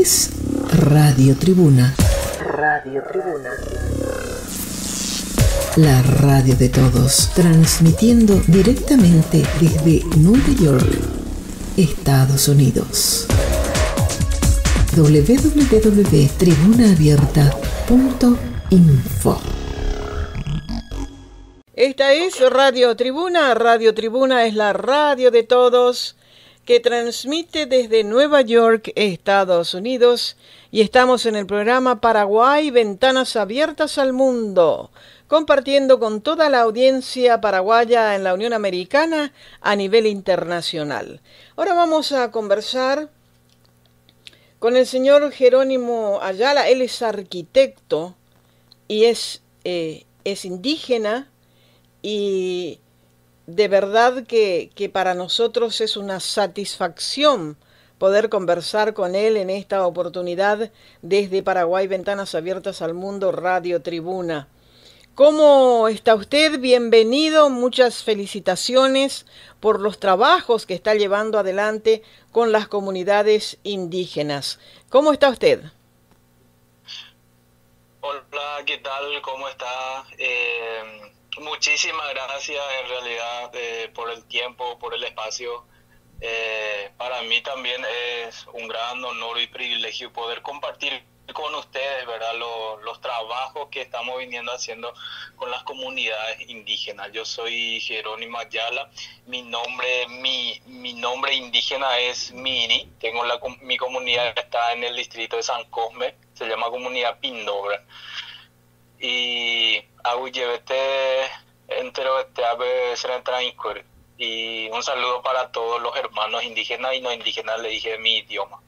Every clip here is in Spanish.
Es Radio Tribuna. Radio Tribuna. La radio de todos, transmitiendo directamente desde Nueva York, Estados Unidos. www.tribunaabierta.info Esta es Radio Tribuna. Radio Tribuna es la radio de todos que transmite desde Nueva York, Estados Unidos, y estamos en el programa Paraguay Ventanas Abiertas al Mundo, compartiendo con toda la audiencia paraguaya en la Unión Americana a nivel internacional. Ahora vamos a conversar con el señor Jerónimo Ayala, él es arquitecto y es, eh, es indígena y de verdad que, para nosotros es una satisfacción poder conversar con él en esta oportunidad desde Paraguay, Ventanas Abiertas al Mundo, Radio Tribuna. ¿Cómo está usted? Bienvenido, muchas felicitaciones por los trabajos que está llevando adelante con las comunidades indígenas. ¿Cómo está usted? Hola, ¿qué tal? ¿Cómo está? Eh, Muchísimas gracias en realidad eh, por el tiempo, por el espacio. Eh, para mí también es un gran honor y privilegio poder compartir con ustedes, ¿verdad? Los, trabajos que estamos viniendo haciendo con las comunidades indígenas. Yo soy Jerónimo Ayala. Mi nombre, mi, mi nombre indígena es Miri. Tengo la, mi comunidad está en el distrito de San Cosme. Se llama comunidad Pindobra y Entero y un saludo para todos los hermanos indígenas y no indígenas le dije mi idioma.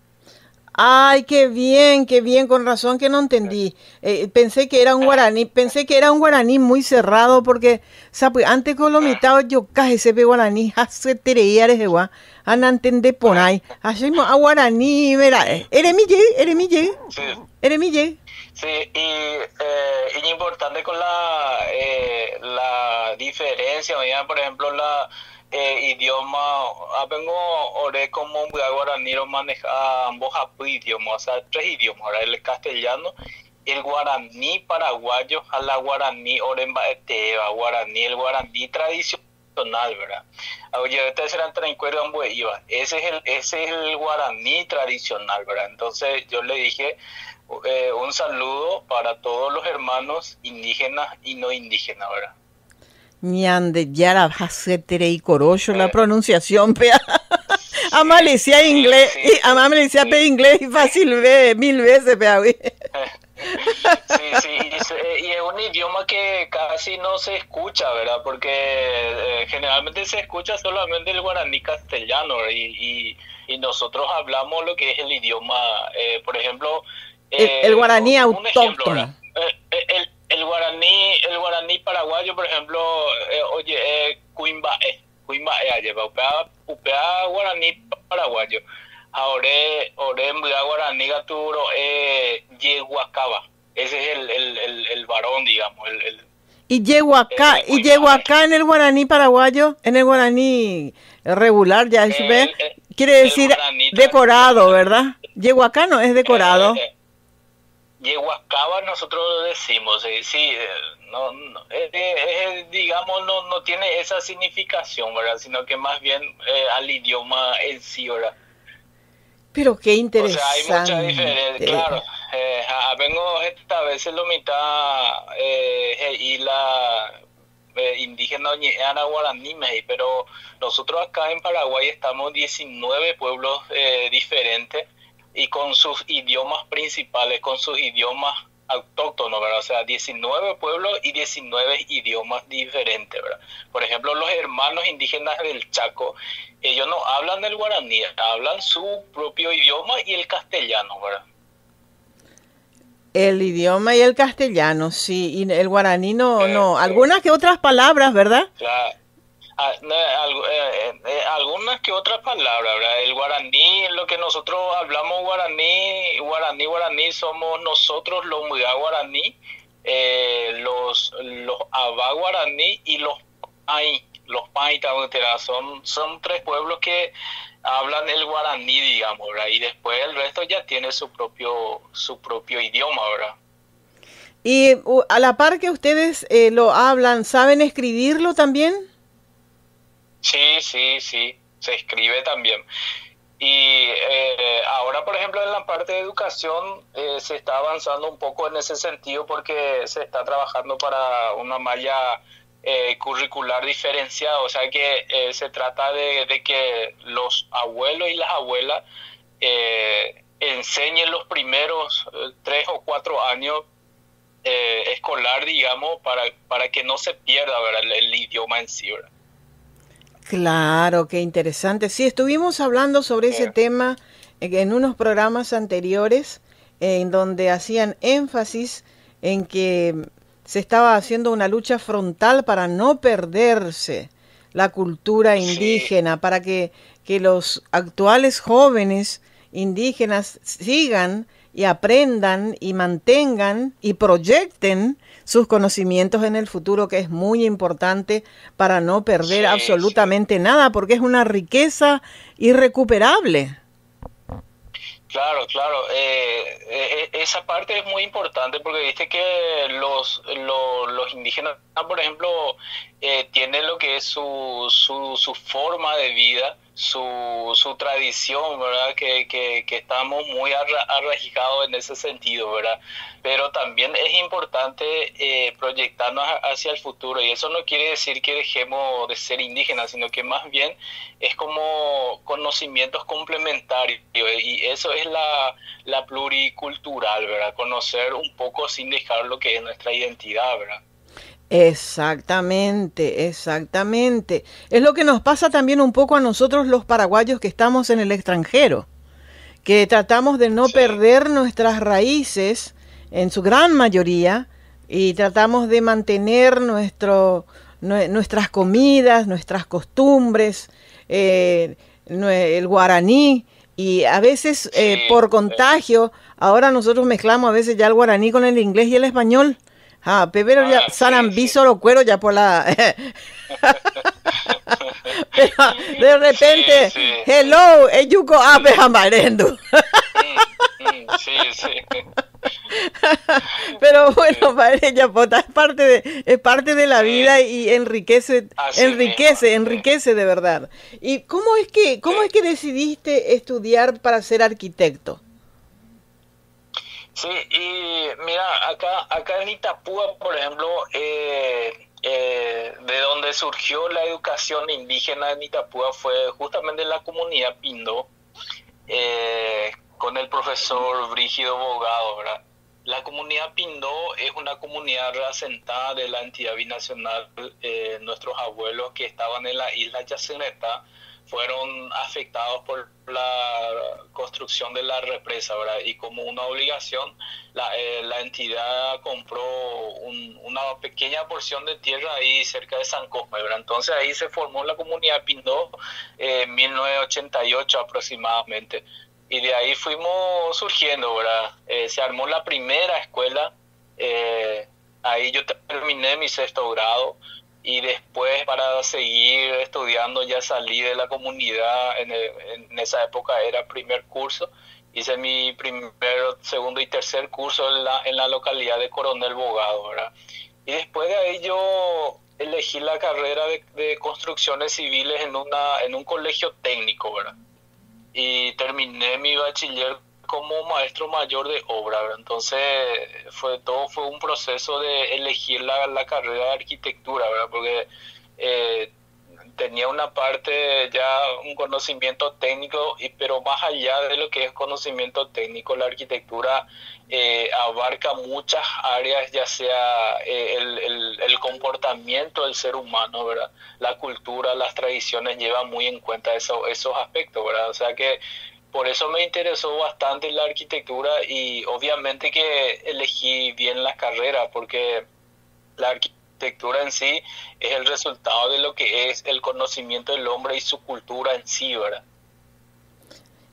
Ay, qué bien, qué bien, con razón que no entendí. Eh, pensé que era un guaraní, pensé que era un guaraní muy cerrado porque. Antes con lo mitad yo casi se ve guaraní, hace tereíares de gua, ana entender por ahí. Hacemos a guaraní, verá, eres mi eres mi Sí. Y eh, es importante con la, eh, la diferencia, por ejemplo, la eh, idioma, vengo oré como guaraní lo maneja ambos idiomas, o sea, tres idiomas, el castellano, el guaraní paraguayo, a la guaraní oremba eteva, guaraní, el guaraní tradicional, ¿verdad? Oye, este será iba. Ese es el, ese es el guaraní tradicional, ¿verdad? Entonces yo le dije, eh, un saludo para todos los hermanos indígenas y no indígenas, ¿verdad? Ñande, ya la y corollo la eh. pronunciación, pea. Amalecía inglés, y amalecía pe inglés y fácil ve mil veces, pea. Sí, sí, y, es un idioma que casi no se escucha, ¿verdad? Porque eh, generalmente se escucha solamente el guaraní castellano y, y, nosotros hablamos lo que es el idioma, por ejemplo, el, guaraní autóctono. Eh, eh, el, el, guaraní, el guaraní paraguayo, por ejemplo, eh, oye, eh, cuimbae, cuimbae lleva, upea, upea guaraní paraguayo. Ahora, ahora en guaraní gaturo, eh, yeguacaba. Ese es el, el, el, varón, digamos, el, y llego acá, y llego acá en el guaraní paraguayo, en el guaraní regular, ya se ve, quiere decir decorado, ¿verdad? Llego acá no es decorado. Yehuacaba nosotros lo decimos, eh, sí, eh, no, eh, eh, digamos, no, no tiene esa significación, ¿verdad? Sino que más bien al idioma en sí, ¿verdad? Pero qué interesante. O sea, hay mucha diferencia, claro. vengo esta vez en lo mitad y la indígena Ana Guaraní, pero nosotros acá en Paraguay estamos 19 pueblos diferentes y con sus idiomas principales, con sus idiomas autóctonos, ¿verdad? O sea, 19 pueblos y 19 idiomas diferentes, ¿verdad? Por ejemplo, los hermanos indígenas del Chaco, ellos no hablan el guaraní, hablan su propio idioma y el castellano, ¿verdad? El idioma y el castellano, sí, y el guaraní no, eh, no, algunas que otras palabras, ¿verdad? Claro. Ah, eh, eh, algunas que otras palabras, ¿verdad? El guaraní, lo que nosotros hablamos guaraní, guaraní, guaraní, somos nosotros los muya guaraní, eh, los, los abá guaraní y los ay, los Paitas, son, son tres pueblos que hablan el guaraní, digamos, ¿verdad? Y después el resto ya tiene su propio, su propio idioma, ¿verdad? Y a la par que ustedes lo hablan, ¿saben escribirlo también? Sí, sí, sí, se escribe también. Y eh, ahora, por ejemplo, en la parte de educación eh, se está avanzando un poco en ese sentido porque se está trabajando para una malla eh, curricular diferenciada, o sea que se trata de, de, que los abuelos y las abuelas enseñen los primeros tres o cuatro años escolar, digamos, para, para que no se pierda. El, idioma en sí. Claro, qué interesante. Sí, estuvimos hablando sobre ese tema en unos programas anteriores en donde hacían énfasis en que se estaba haciendo una lucha frontal para no perderse la cultura indígena, para que, que los actuales jóvenes indígenas sigan y aprendan y mantengan y proyecten sus conocimientos en el futuro, que es muy importante para no perder absolutamente nada, porque es una riqueza irrecuperable. Claro, claro. Eh, eh, esa parte es muy importante porque viste que los, los, indígenas, por ejemplo, eh, tienen lo que es su, su, su forma de vida su, su tradición, ¿verdad? Que, que, estamos muy arraigados en ese sentido, ¿verdad? Pero también es importante eh, proyectarnos hacia el futuro y eso no quiere decir que dejemos de ser indígenas, sino que más bien es como conocimientos complementarios y eso es la, la pluricultural, ¿verdad? Conocer un poco sin dejar lo que es nuestra identidad, ¿verdad? Exactamente, exactamente. Es lo que nos pasa también un poco a nosotros los paraguayos que estamos en el extranjero, que tratamos de no perder nuestras raíces en su gran mayoría y tratamos de mantener nuestro, nuestras comidas, nuestras costumbres, eh, el guaraní y a veces eh, por contagio, ahora nosotros mezclamos a veces ya el guaraní con el inglés y el español Ah, pero ya ah, sí, solo cuero ya por la... de repente, hello, eyuko abe amarendo. sí, sí. Pero bueno, ya es parte de, es parte de la vida y enriquece, enriquece, enriquece de verdad. ¿Y cómo es que, cómo es que decidiste estudiar para ser arquitecto? Sí, y mira, acá, acá en Itapúa, por ejemplo, eh, eh, de donde surgió la educación indígena en Itapúa fue justamente en la comunidad Pindo, eh, con el profesor Brígido Bogado, ¿verdad? La comunidad Pindó es una comunidad reasentada de la entidad binacional. nuestros abuelos que estaban en la isla Yaceneta fueron afectados por la construcción de la represa, ¿verdad? Y como una obligación, la, eh, entidad compró una pequeña porción de tierra ahí cerca de San Cosme, ¿verdad? Entonces ahí se formó la comunidad Pindó en 1988 aproximadamente. Y de ahí fuimos surgiendo, ¿verdad? Eh, se armó la primera escuela, eh, ahí yo terminé mi sexto grado, y después para seguir estudiando ya salí de la comunidad, en, en, esa época era primer curso, hice mi primer, segundo y tercer curso en la, en la localidad de Coronel Bogado, ¿verdad? Y después de ahí yo elegí la carrera de, de, construcciones civiles en, una, en un colegio técnico, ¿verdad? Y terminé mi bachiller como maestro mayor de obra, entonces fue todo fue un proceso de elegir la, la carrera de arquitectura, ¿verdad? porque eh, tenía una parte ya un conocimiento técnico, y, pero más allá de lo que es conocimiento técnico, la arquitectura eh, abarca muchas áreas, ya sea eh, el, el, comportamiento del ser humano, ¿verdad? La cultura, las tradiciones llevan muy en cuenta eso, esos aspectos, ¿verdad? O sea que por eso me interesó bastante la arquitectura y obviamente que elegí bien la carrera porque la arquitectura en sí es el resultado de lo que es el conocimiento del hombre y su cultura en sí, ¿verdad?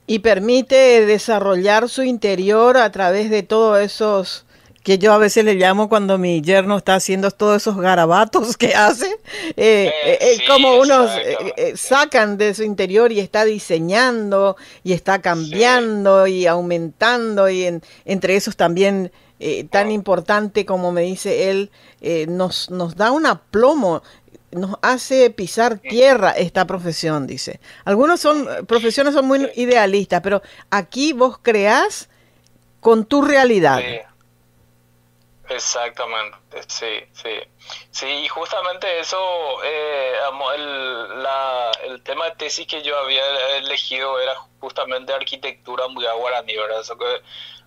Y permite desarrollar su interior a través de todos esos que yo a veces le llamo cuando mi yerno está haciendo todos esos garabatos que hace, eh, eh, eh como unos sacan de su interior y está diseñando y está cambiando y aumentando y entre esos también tan importante como me dice él, nos, nos da un aplomo nos hace pisar tierra esta profesión, dice. Algunos son, profesiones son muy idealistas, pero aquí vos creás con tu realidad. Exactamente, sí, sí. Sí, y justamente eso, eh, el, la, el tema de tesis que yo había elegido era justamente arquitectura muy guaraní, ¿verdad?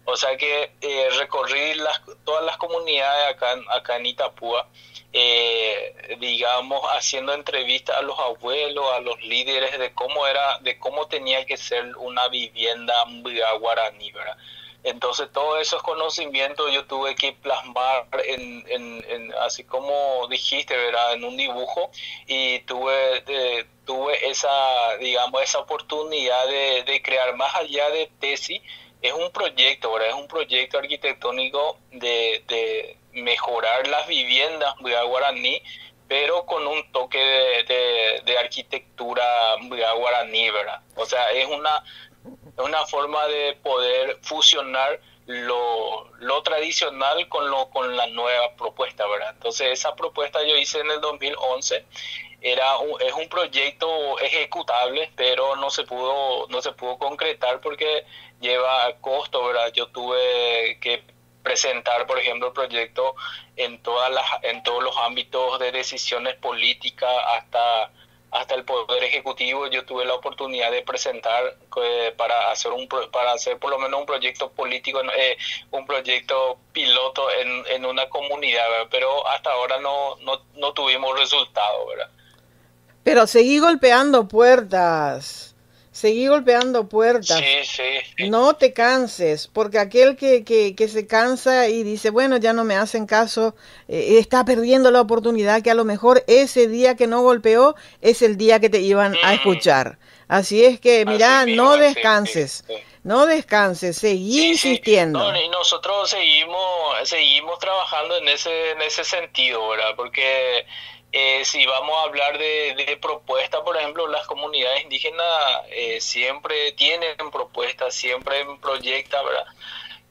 o sea que eh, recorrí las, todas las comunidades acá, acá en Itapúa, eh, digamos, haciendo entrevistas a los abuelos, a los líderes de cómo era, de cómo tenía que ser una vivienda muy guaraní, ¿verdad? Entonces todos esos conocimientos yo tuve que plasmar en, en, así como dijiste, ¿verdad? En un dibujo y tuve, eh, tuve esa, digamos, esa oportunidad de, de, crear más allá de tesis. Es un proyecto, ¿verdad? Es un proyecto arquitectónico de, de mejorar las viviendas guaraní, pero con un toque de, de, arquitectura guaraní, ¿verdad? O sea, es una es una forma de poder fusionar lo, lo, tradicional con lo con la nueva propuesta, ¿verdad? Entonces esa propuesta yo hice en el 2011 era un, es un proyecto ejecutable, pero no se pudo no se pudo concretar porque lleva costo, ¿verdad? Yo tuve que presentar, por ejemplo, el proyecto en todas las en todos los ámbitos de decisiones políticas hasta hasta el poder ejecutivo yo tuve la oportunidad de presentar eh, para hacer un para hacer por lo menos un proyecto político eh, un proyecto piloto en, en una comunidad pero hasta ahora no, no, no tuvimos resultado verdad pero seguí golpeando puertas Seguí golpeando puertas. Sí, sí, No te canses, porque aquel que, que, que, se cansa y dice, bueno, ya no me hacen caso, eh, está perdiendo la oportunidad que a lo mejor ese día que no golpeó es el día que te iban a mm. escuchar. Así es que, mira, no descanses. no descanses, seguí insistiendo. y nosotros seguimos, seguimos trabajando en ese, en ese sentido, ¿verdad? Porque eh, si vamos a hablar de, de propuestas, por ejemplo, las comunidades indígenas eh, siempre tienen propuestas, siempre proyectan, ¿verdad?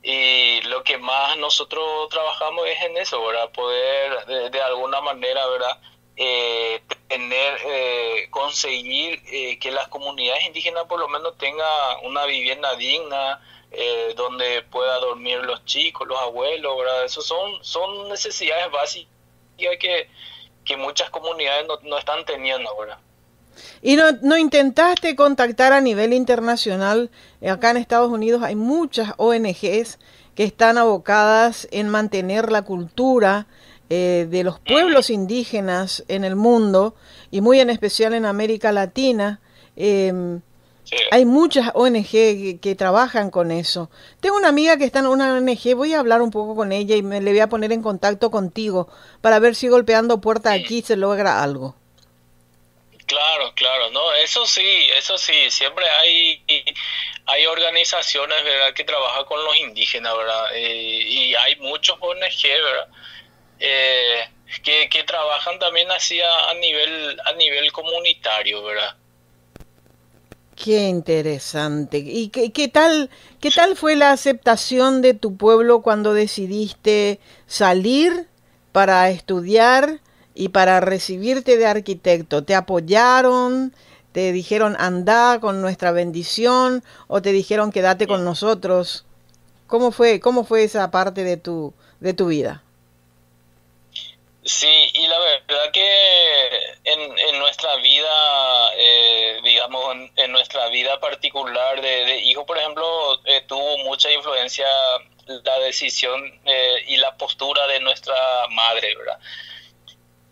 Y lo que más nosotros trabajamos es en eso, ¿verdad? Poder de, alguna manera, ¿verdad? Eh, tener, conseguir que las comunidades indígenas por lo menos tengan una vivienda digna, donde pueda dormir los chicos, los abuelos, ¿verdad? Eso son, son necesidades básicas que que muchas comunidades no, están teniendo ahora. ¿Y no, no, intentaste contactar a nivel internacional? Acá en Estados Unidos hay muchas ONGs que están abocadas en mantener la cultura eh, de los pueblos indígenas en el mundo y muy en especial en América Latina. Eh, hay muchas ONG que, trabajan con eso. Tengo una amiga que está en una ONG, voy a hablar un poco con ella y me le voy a poner en contacto contigo para ver si golpeando puertas aquí se logra algo. Claro, claro, no, eso sí, eso sí, siempre hay hay organizaciones, ¿verdad?, que trabajan con los indígenas, ¿verdad? Eh, y hay muchos ONG, ¿verdad? Eh, que, que trabajan también así a nivel a nivel comunitario, ¿verdad? Qué interesante. ¿Y qué, qué, tal, qué tal fue la aceptación de tu pueblo cuando decidiste salir para estudiar y para recibirte de arquitecto? ¿Te apoyaron? ¿Te dijeron anda con nuestra bendición? ¿O te dijeron quédate con nosotros? ¿Cómo fue, cómo fue esa parte de tu, de tu vida? Sí, verdad que en, en nuestra vida, eh, digamos, en, nuestra vida particular de, hijo, por ejemplo, eh, tuvo mucha influencia la decisión eh, y la postura de nuestra madre, ¿verdad?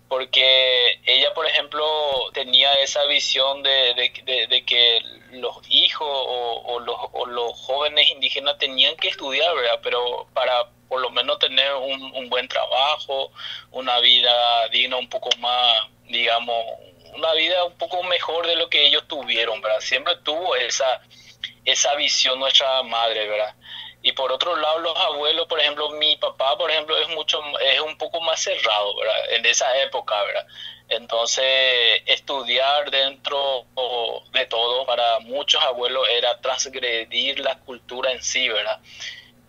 Porque ella, por ejemplo, tenía esa visión de, de, que los hijos o, o, los, o los jóvenes indígenas tenían que estudiar, ¿verdad? Pero para por lo menos tener un, un buen trabajo, una vida digna un poco más, digamos, una vida un poco mejor de lo que ellos tuvieron, ¿verdad? Siempre tuvo esa, esa visión nuestra madre, ¿verdad? Y por otro lado, los abuelos, por ejemplo, mi papá, por ejemplo, es mucho, es un poco más cerrado, ¿verdad? En esa época, ¿verdad? Entonces, estudiar dentro de todo para muchos abuelos era transgredir la cultura en sí, ¿verdad?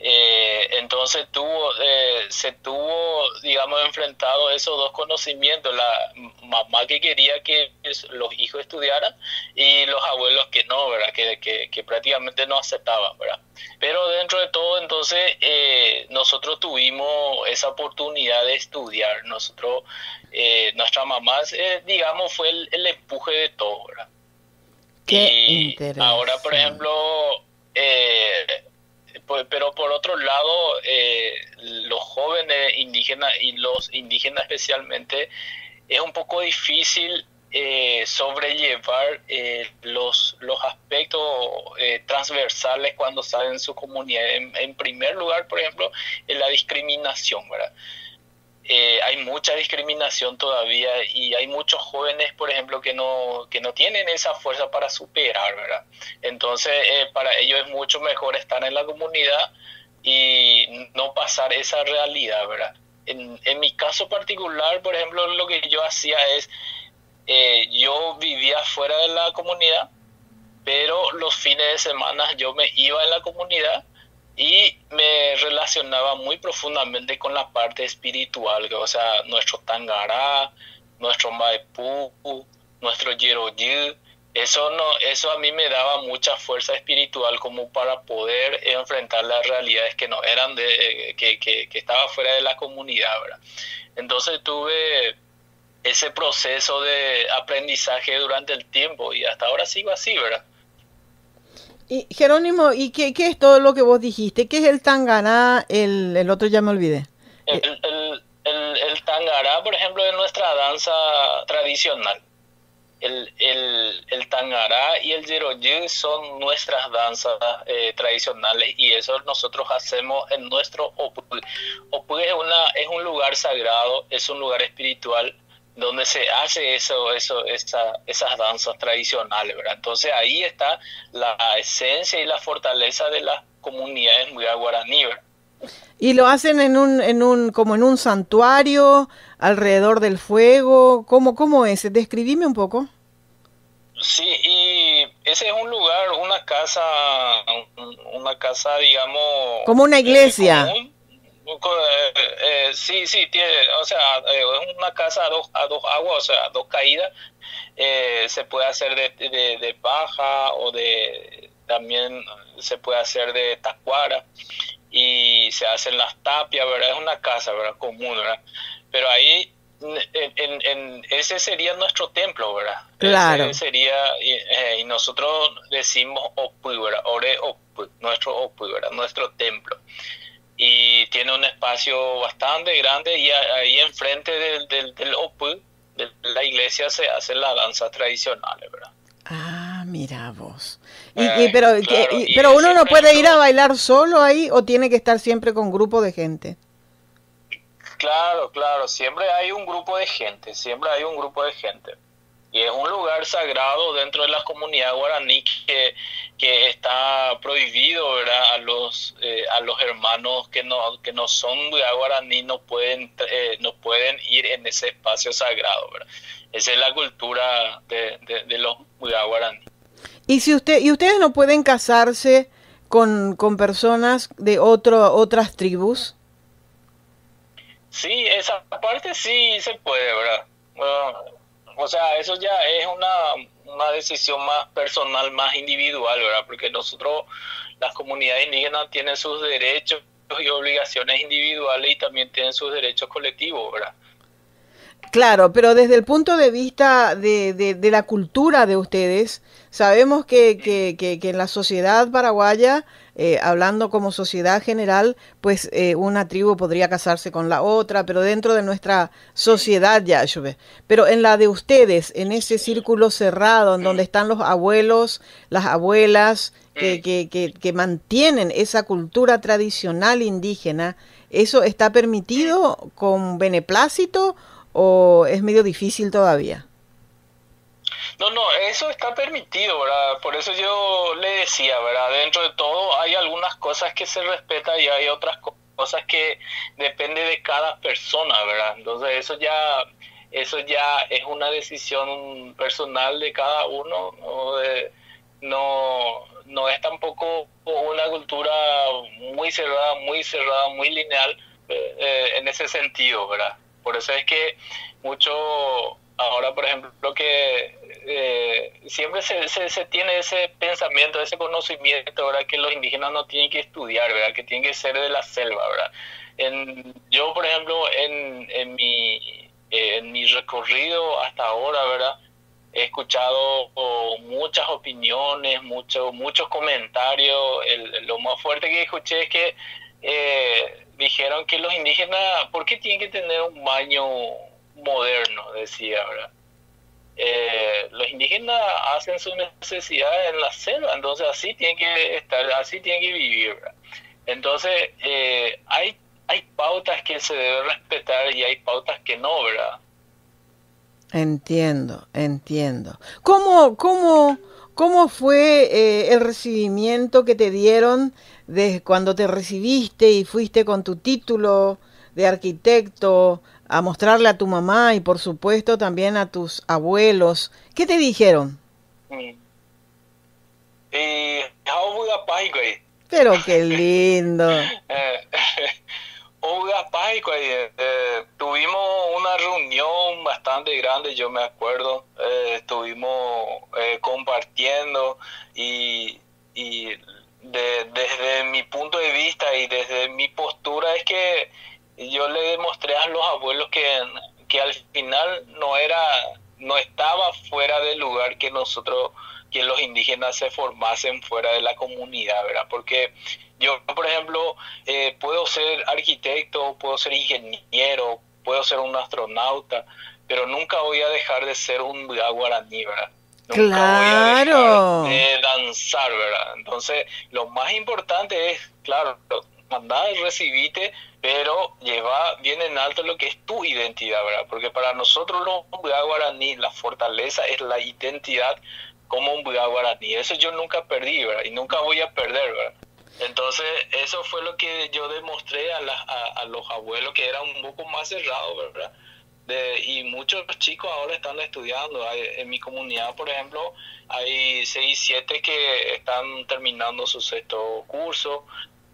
Eh, entonces tuvo, eh, se tuvo, digamos, enfrentado esos dos conocimientos, la mamá que quería que los hijos estudiaran y los abuelos que no, ¿verdad? Que, que, prácticamente no aceptaban, ¿verdad? Pero dentro de todo, entonces, eh, nosotros tuvimos esa oportunidad de estudiar, nosotros, nuestra mamá, digamos, fue el, empuje de todo, ¿verdad? Qué y ahora, por ejemplo, eh, pero por otro lado, eh, los jóvenes indígenas y los indígenas especialmente, es un poco difícil eh, sobrellevar eh, los, los aspectos transversales cuando salen en su comunidad. En, en, primer lugar, por ejemplo, en la discriminación, ¿verdad? Eh, hay mucha discriminación todavía y hay muchos jóvenes, por ejemplo, que no, que no tienen esa fuerza para superar, ¿verdad? Entonces, eh, para ellos es mucho mejor estar en la comunidad y no pasar esa realidad, ¿verdad? En, en mi caso particular, por ejemplo, lo que yo hacía es, eh, yo vivía fuera de la comunidad, pero los fines de semana yo me iba en la comunidad y me relacionaba muy profundamente con la parte espiritual, o sea, nuestro Tangará, nuestro Maipú, nuestro Yeroyi, eso no, eso a mí me daba mucha fuerza espiritual como para poder enfrentar las realidades que no eran de, que, que, que estaba fuera de la comunidad, ¿verdad? Entonces tuve ese proceso de aprendizaje durante el tiempo y hasta ahora sigo así, ¿verdad? Y Jerónimo, ¿y qué, qué, es todo lo que vos dijiste? ¿Qué es el tanganá? El, el otro ya me olvidé. El, el, el, tangará, por ejemplo, es nuestra danza tradicional. El, el, el tangará y el yeroyi son nuestras danzas eh, tradicionales y eso nosotros hacemos en nuestro opuy. Opuy es, una, es un lugar sagrado, es un lugar espiritual donde se hace eso, eso, esa, esas danzas tradicionales, ¿verdad? Entonces ahí está la esencia y la fortaleza de las comunidades muy guaraní, ¿verdad? Y lo hacen en un, en un, como en un santuario, alrededor del fuego, ¿cómo, cómo es? Describime un poco. Sí, y ese es un lugar, una casa, una casa, digamos... Como una iglesia. Eh, eh, sí, sí, tiene, o sea, eh, es una casa a dos, a dos aguas, o sea, a dos caídas. se puede hacer de, de, paja o de, también se puede hacer de tacuara y se hacen las tapias, ¿verdad? Es una casa, ¿verdad? Común, ¿verdad? Pero ahí, en, en, ese sería nuestro templo, ¿verdad? Claro. Ese sería, y, nosotros decimos Opuy, ¿verdad? Ore nuestro Opuy, ¿verdad? Nuestro templo y tiene un espacio bastante grande y ahí enfrente del, del, del de la iglesia, se hacen las danzas tradicionales, ¿verdad? Ah, mira vos. Y, eh, pero, pero uno no puede ir a bailar solo ahí o tiene que estar siempre con grupo de gente. Claro, claro, siempre hay un grupo de gente, siempre hay un grupo de gente y es un lugar sagrado dentro de la comunidad guaraní que, que está prohibido ¿verdad? a los eh, a los hermanos que no que no son guaraní no pueden eh, no pueden ir en ese espacio sagrado ¿verdad? esa es la cultura de, de, los guaraní y si usted y ustedes no pueden casarse con, con personas de otro otras tribus sí esa parte sí se puede verdad o sea, eso ya es una, una decisión más personal, más individual, ¿verdad? Porque nosotros, las comunidades indígenas tienen sus derechos y obligaciones individuales y también tienen sus derechos colectivos, ¿verdad? Claro, pero desde el punto de vista de, de, la cultura de ustedes, sabemos que, que, que, en la sociedad paraguaya, eh, hablando como sociedad general, pues eh, una tribu podría casarse con la otra, pero dentro de nuestra sociedad ya, pero en la de ustedes, en ese círculo cerrado, en donde están los abuelos, las abuelas, que, que, que mantienen esa cultura tradicional indígena, ¿eso está permitido con beneplácito? o es medio difícil todavía? No, no, eso está permitido, ¿verdad? Por eso yo le decía, ¿verdad? Dentro de todo hay algunas cosas que se respetan y hay otras cosas que depende de cada persona, ¿verdad? Entonces eso ya eso ya es una decisión personal de cada uno, no, no, es tampoco una cultura muy cerrada, muy cerrada, muy lineal eh, eh, en ese sentido, ¿verdad? Por eso es que mucho ahora, por ejemplo, que eh, siempre se, se, tiene ese pensamiento, ese conocimiento, ¿verdad? Que los indígenas no tienen que estudiar, ¿verdad? Que tienen que ser de la selva, ¿verdad? En, yo, por ejemplo, en, en, mi, en mi recorrido hasta ahora, ¿verdad? He escuchado muchas opiniones, muchos muchos comentarios. lo más fuerte que escuché es que eh, dijeron que los indígenas, ¿por qué tienen que tener un baño moderno? Decía, ¿verdad? Eh, los indígenas hacen sus necesidades en la selva, entonces así tienen que estar, así tienen que vivir. Entonces, eh, hay, hay pautas que se deben respetar y hay pautas que no, ¿verdad? Entiendo, entiendo. ¿Cómo, cómo, cómo fue eh, el recibimiento que te dieron de cuando te recibiste y fuiste con tu título de arquitecto a mostrarle a tu mamá y por supuesto también a tus abuelos? ¿Qué te dijeron? Mm. Eh, Pero qué lindo. Eh, eh, tuvimos una reunión bastante grande, yo me acuerdo, eh, estuvimos eh, compartiendo y, y desde mi punto de vista y desde mi postura es que yo le demostré a los abuelos que, que al final no era, no estaba fuera del lugar que nosotros, que los indígenas se formasen fuera de la comunidad, ¿verdad? Porque yo, por ejemplo, eh, puedo ser arquitecto, puedo ser ingeniero, puedo ser un astronauta, pero nunca voy a dejar de ser un guaraní, ¿verdad? Nunca claro. voy a dejar de danzar, ¿verdad? Entonces, lo más importante es, claro, mandar y recibirte, pero lleva bien en alto lo que es tu identidad, ¿verdad? Porque para nosotros los guaraní, la fortaleza es la identidad como un guaraní. Eso yo nunca perdí, ¿verdad? Y nunca voy a perder, ¿verdad? Entonces, eso fue lo que yo demostré a, a, los abuelos que eran un poco más cerrados, ¿verdad? De, y muchos chicos ahora están estudiando. en mi comunidad, por ejemplo, hay 6, 7 que están terminando su sexto curso.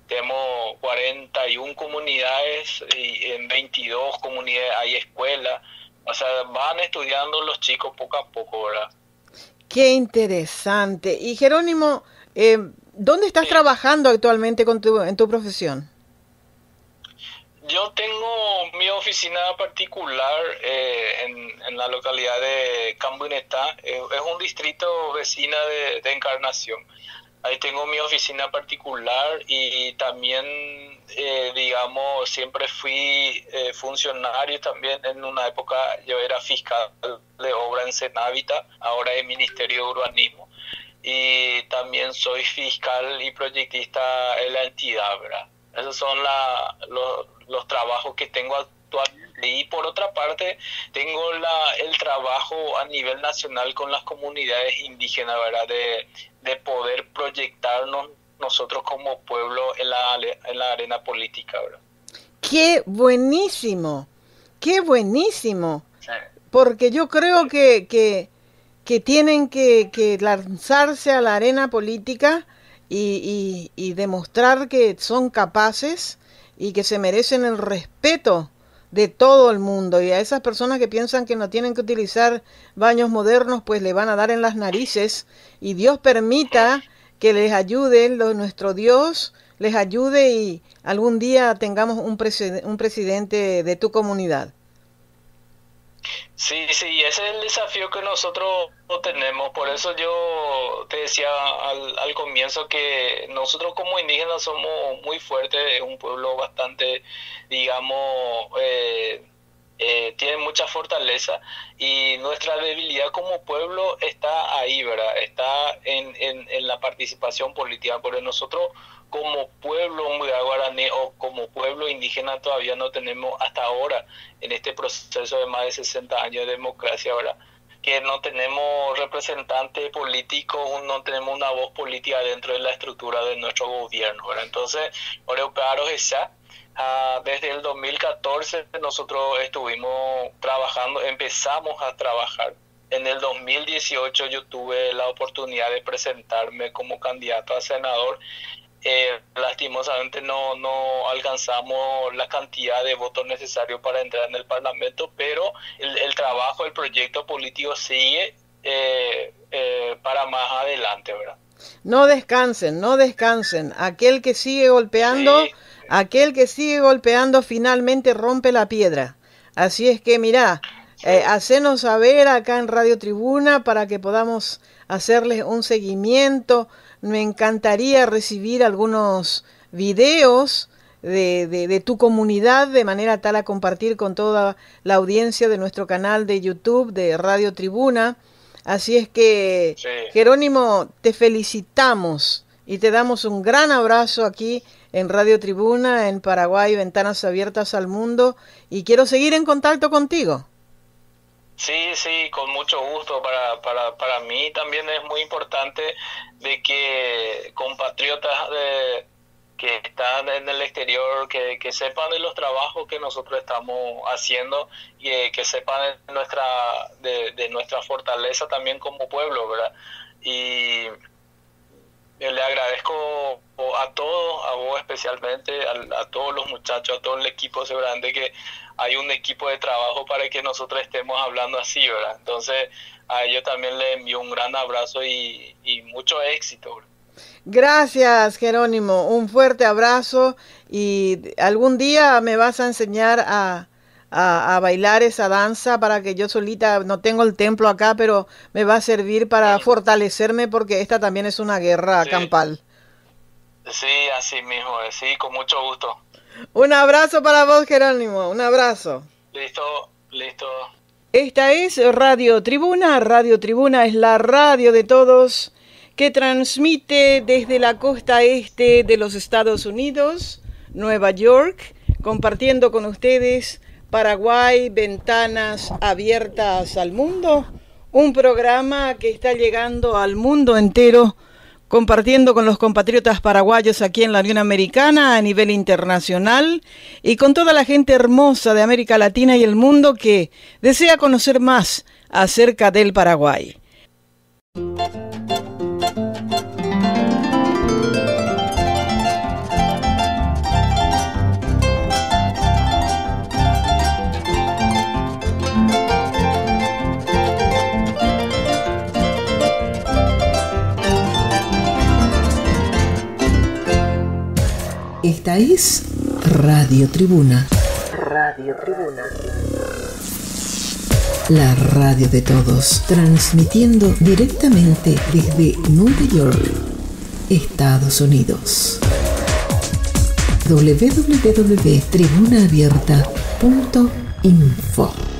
Tenemos 41 comunidades y en 22 comunidades hay escuelas. O sea, van estudiando los chicos poco a poco, ¿verdad? Qué interesante. Y Jerónimo, eh, ¿Dónde estás trabajando actualmente con tu, en tu profesión? Yo tengo mi oficina particular eh, en, la localidad de Cambuneta, es un distrito vecina de, Encarnación. Ahí tengo mi oficina particular y también, eh, digamos, siempre fui eh, funcionario también. En una época yo era fiscal de obra en Senávita, ahora es Ministerio de Urbanismo y también soy fiscal y proyectista en la entidad. Esos son la, los, trabajos que tengo. Y por otra parte, tengo la, el trabajo a nivel nacional con las comunidades indígenas, ¿verdad? De, de poder proyectarnos nosotros como pueblo en la, en la arena política, ¿verdad? ¡Qué buenísimo! ¡Qué buenísimo! Porque yo creo que, que que tienen que, lanzarse a la arena política y, demostrar que son capaces y que se merecen el respeto de todo el mundo y a esas personas que piensan que no tienen que utilizar baños modernos pues le van a dar en las narices y Dios permita que les ayude nuestro Dios les ayude y algún día tengamos un, un presidente de tu comunidad. Sí, sí, ese es el desafío que nosotros tenemos. Por eso yo te decía al, al comienzo que nosotros como indígenas somos muy fuertes, un pueblo bastante, digamos, eh, eh, tiene mucha fortaleza y nuestra debilidad como pueblo está ahí, ¿verdad? Está en, en, en la participación política, porque nosotros como pueblo guaraní o como pueblo indígena todavía no tenemos hasta ahora en este proceso de más de 60 años de democracia, ¿verdad? que no tenemos representante político, no tenemos una voz política dentro de la estructura de nuestro gobierno. ¿verdad? Entonces, Oreoparo es ya. Ah, desde el 2014 nosotros estuvimos trabajando, empezamos a trabajar. En el 2018 yo tuve la oportunidad de presentarme como candidato a senador eh, lastimosamente no, no alcanzamos la cantidad de votos necesarios para entrar en el Parlamento, pero el, trabajo, el proyecto político sigue eh, eh, para más adelante, ¿verdad? No descansen, no descansen. Aquel que sigue golpeando, aquel que sigue golpeando finalmente rompe la piedra. Así es que mira, hacenos saber acá en Radio Tribuna para que podamos hacerles un seguimiento me encantaría recibir algunos videos de, de, tu comunidad de manera tal a compartir con toda la audiencia de nuestro canal de YouTube de Radio Tribuna. Así es que, Jerónimo, te felicitamos y te damos un gran abrazo aquí en Radio Tribuna, en Paraguay, Ventanas Abiertas al Mundo, y quiero seguir en contacto contigo. Sí, sí, con mucho gusto. Para, para, para mí también es muy importante de que compatriotas de, que están en el exterior, que, que, sepan de los trabajos que nosotros estamos haciendo y eh, que sepan de nuestra, de, de, nuestra fortaleza también como pueblo, ¿verdad? Y le agradezco a todos, a vos especialmente, a, a todos los muchachos, a todo el equipo, seguramente que hay un equipo de trabajo para que nosotros estemos hablando así, ¿verdad? Entonces, a ellos también les envío un gran abrazo y, mucho éxito. Gracias, Jerónimo. Un fuerte abrazo y algún día me vas a enseñar a, a, bailar esa danza para que yo solita, no tengo el templo acá, pero me va a servir para fortalecerme porque esta también es una guerra campal. Sí, así mismo, sí, con mucho gusto. Un abrazo para vos, Jerónimo. Un abrazo. Listo, listo. Esta es Radio Tribuna. Radio Tribuna es la radio de todos que transmite desde la costa este de los Estados Unidos, Nueva York, compartiendo con ustedes Paraguay, ventanas abiertas al mundo, un programa que está llegando al mundo entero compartiendo con los compatriotas paraguayos aquí en la Unión Americana a nivel internacional y con toda la gente hermosa de América Latina y el mundo que desea conocer más acerca del Paraguay. Esta es Radio Tribuna. Radio Tribuna. La radio de todos, transmitiendo directamente desde Nueva York, Estados Unidos. www.tribunaabierta.info